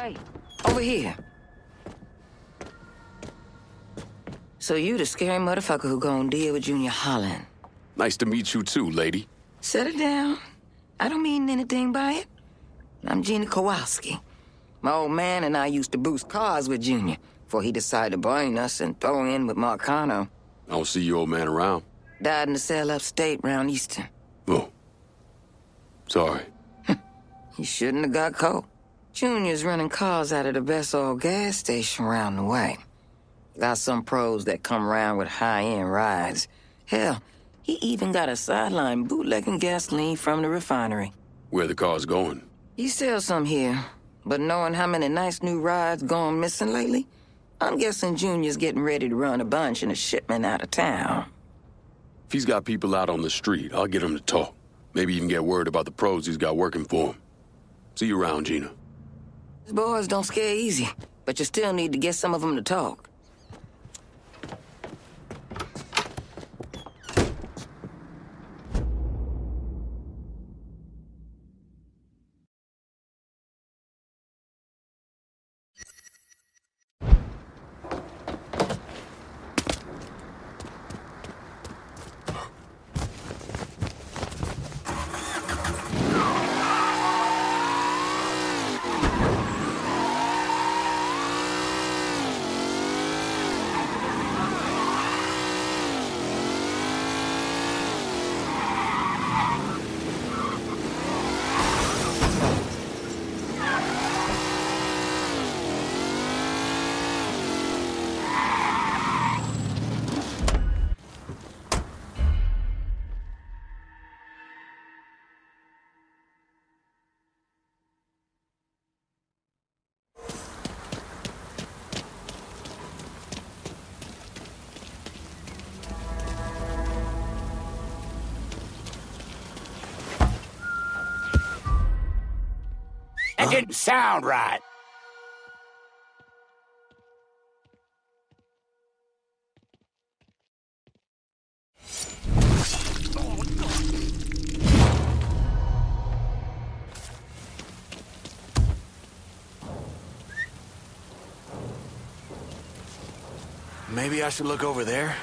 Hey, over here. So you the scary motherfucker who gonna deal with Junior Holland. Nice to meet you too, lady. Set it down. I don't mean anything by it. I'm Gina Kowalski. My old man and I used to boost cars with Junior before he decided to burn us and throw in with Marcano. I don't see your old man around. Died in the cell upstate round Easton. Oh. Sorry. He shouldn't have got caught. Junior's running cars out of the best old gas station round the way. Got some pros that come around with high-end rides. Hell, he even got a sideline bootlegging gasoline from the refinery. Where the car's going? He sells some here, but knowing how many nice new rides gone missing lately, I'm guessing Junior's getting ready to run a bunch in a shipment out of town. If he's got people out on the street, I'll get him to talk. Maybe even get word about the pros he's got working for him. See you around, Gina. Boys don't scare easy, but you still need to get some of them to talk. Didn't sound right. Maybe I should look over there.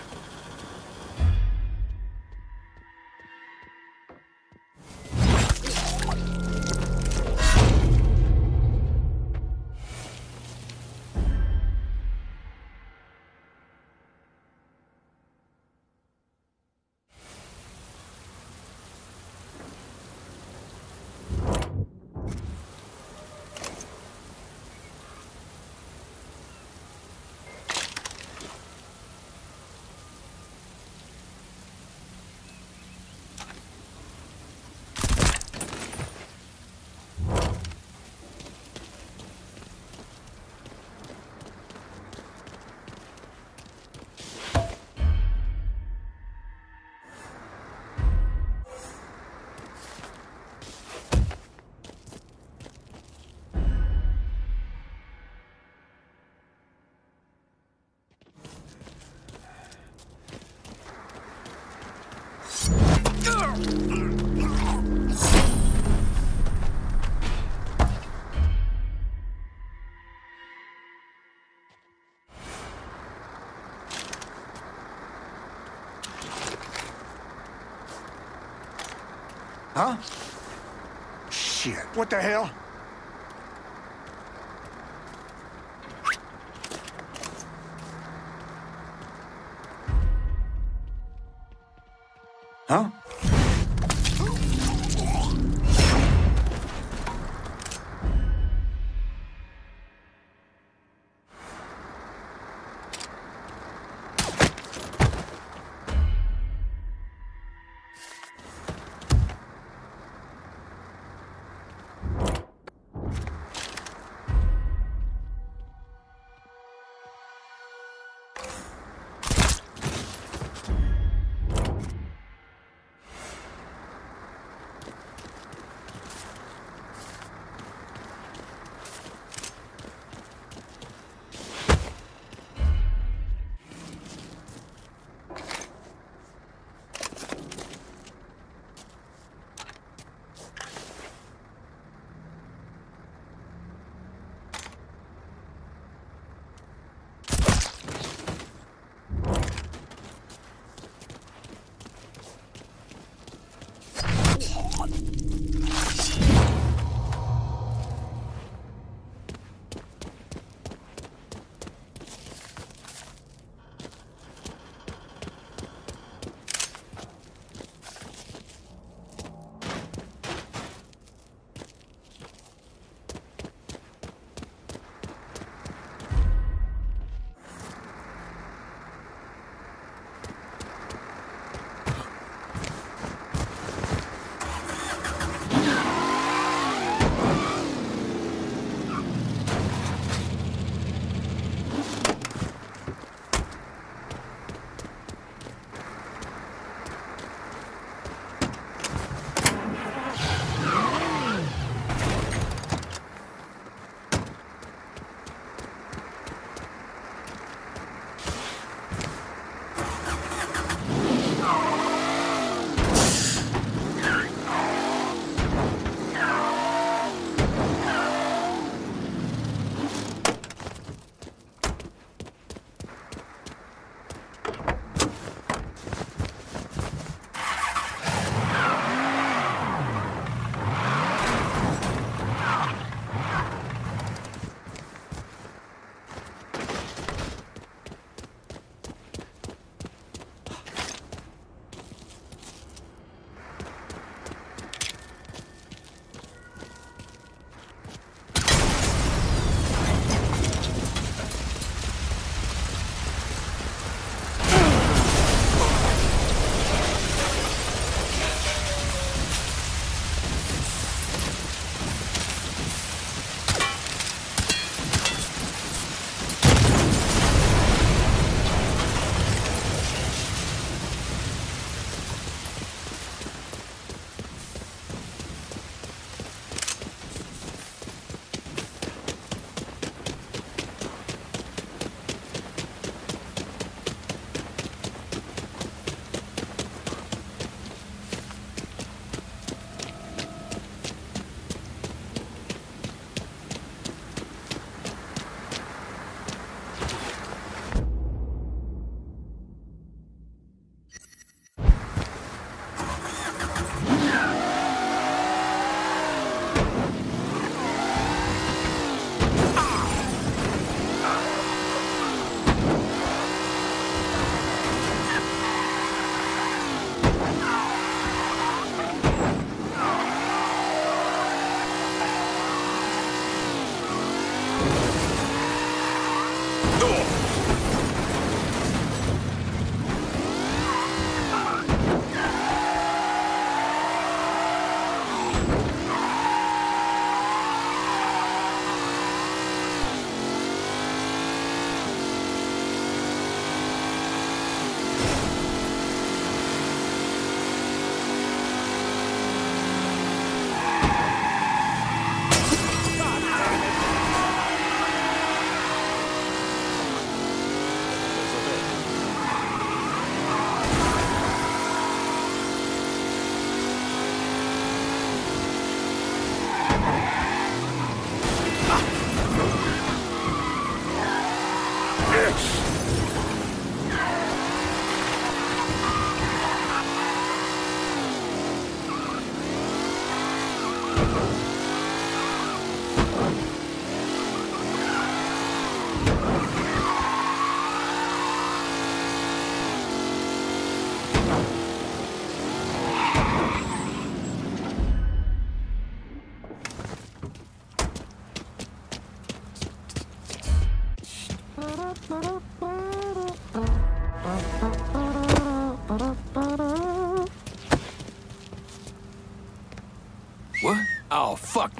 Huh? Shit, what the hell? Huh?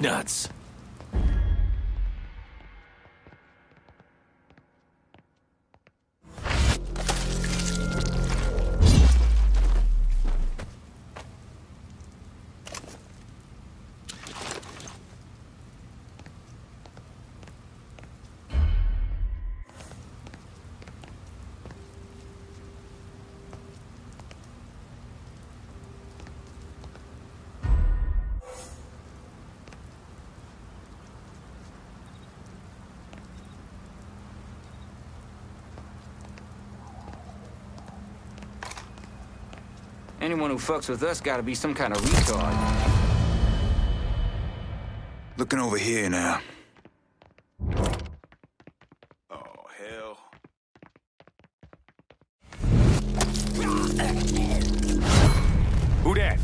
Nuts. Anyone who fucks with us gotta be some kind of retard. Looking over here now. Oh, hell. Who that?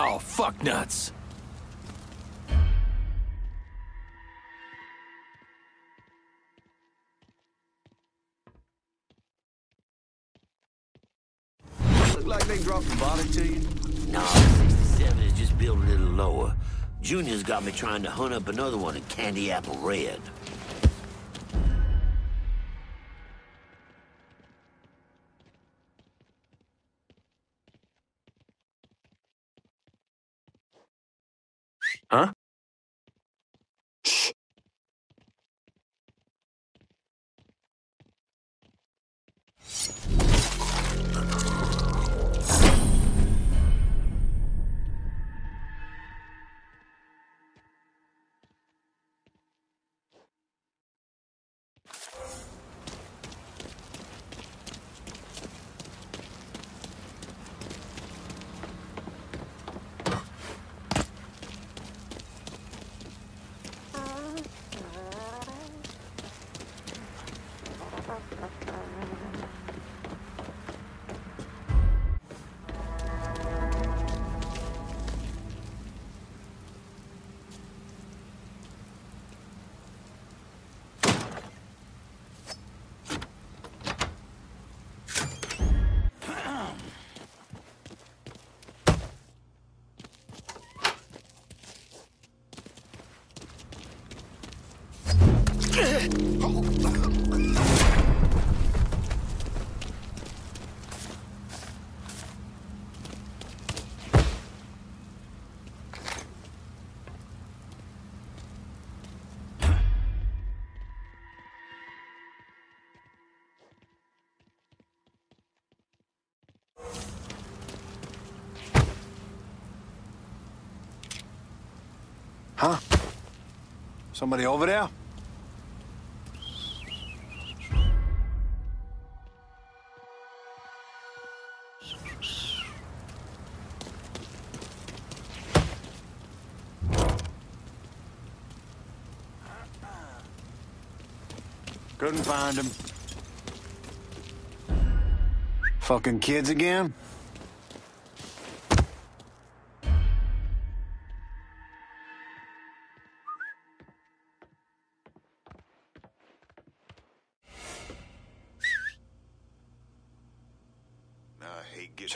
Oh, fuck nuts. Look like they dropped a body to you. No, 67 is just built a little lower. Junior's got me trying to hunt up another one in Candy Apple Red. Huh? Somebody over there? Couldn't find him. Fucking kids again?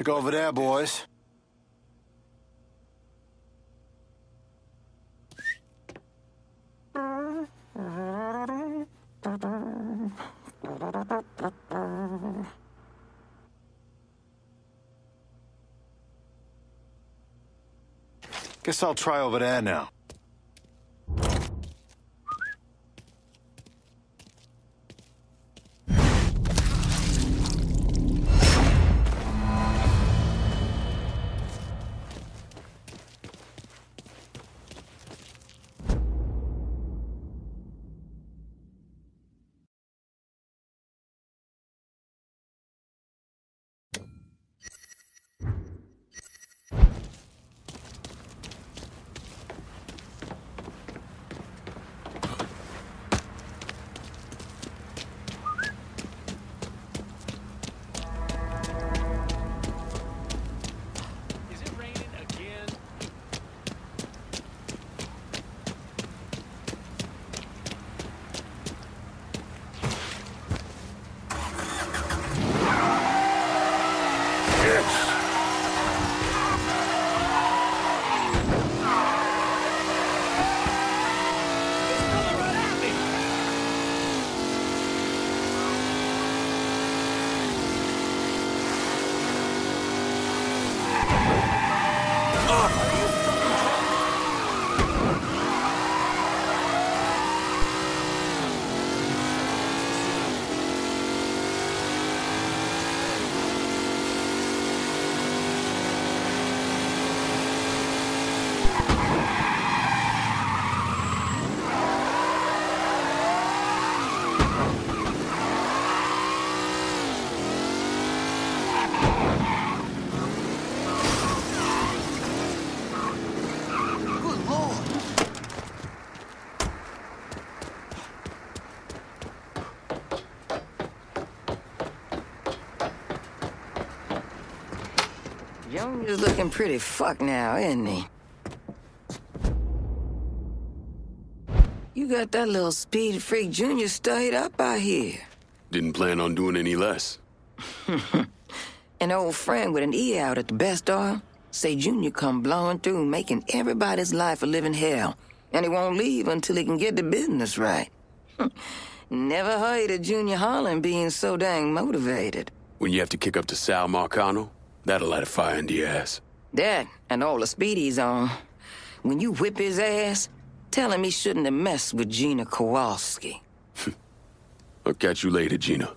Over there, boys. Guess I'll try over there now. Looking pretty fucked now, isn't he? You got that little speed freak Junior stayed up out here. Didn't plan on doing any less. An old friend with an E out at the best oil say Junior come blowing through, making everybody's life a living hell, and he won't leave until he can get the business right. Never heard of Junior Holland being so dang motivated. When you have to kick up to Sal Marcano, that'll light a fire into your ass. That and all the speed he's on. When you whip his ass, tell him he shouldn't have messed with Gina Kowalski. I'll catch you later, Gina.